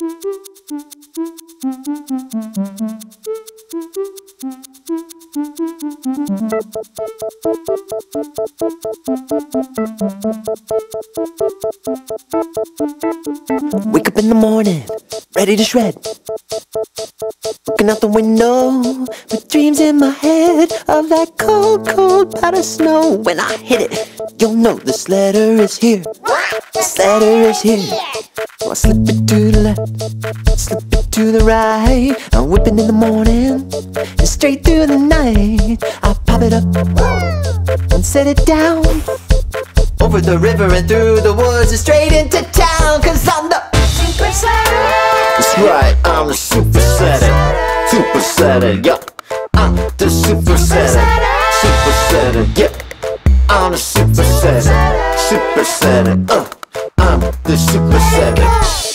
Wake up in the morning, ready to shred. Looking out the window with dreams in my head of that cold, cold of snow. When I hit it, you'll know this letter is here. This letter is here. So I slip it to the left, slip to the right. I'm whipping in the morning and straight through the night. I pop it up and set it down. Over the river and through the woods and straight into town. Cause I'm the Super Sledder. That's right, I'm the Super Sledder. Super Sledder, yup. I'm the Super Sledder. Super Sledder, yep. I'm the Super Sledder. Super Sledder, uh. I'm the Super Sledder.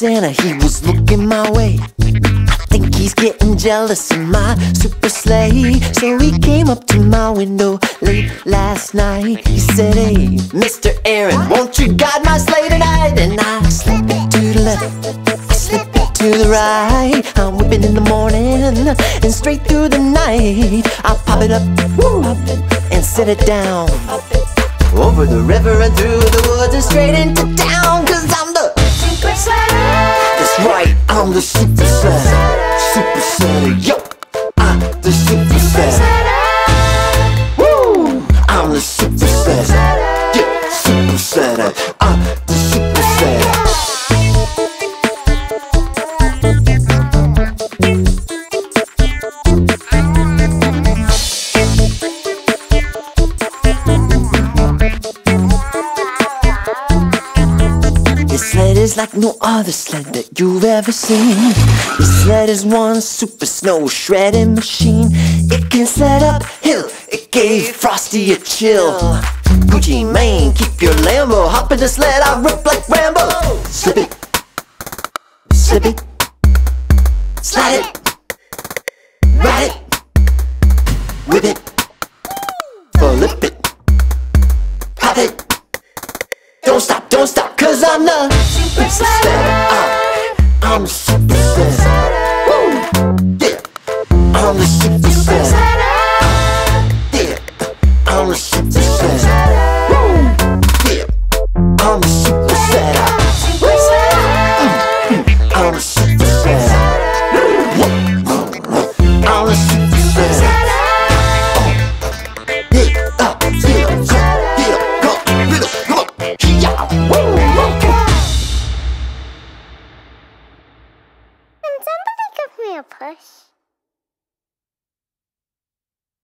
Santa, he was looking my way. I think he's getting jealous of my super sleigh. So he came up to my window late last night. He said, Hey, Mr. Aaron, won't you guide my sleigh tonight? And I slip it to the left, I slip it to the right. I'm whipping in the morning and straight through the night. I pop it up woo, and set it down. Over the river and through the woods and straight into town. Cause I'm the right, I'm the Super Sledder. Super Sledder, yo. I'm the Super Sledder. This sled is like no other sled that you've ever seen. This sled is one super snow shredding machine. It can sled uphill, it gave Frosty a chill. Gucci Mane, keep your Lambo, hop in the sled, I rip like Rambo. Slip it, slip it, slide it, cause I'm the Super Sledder. Can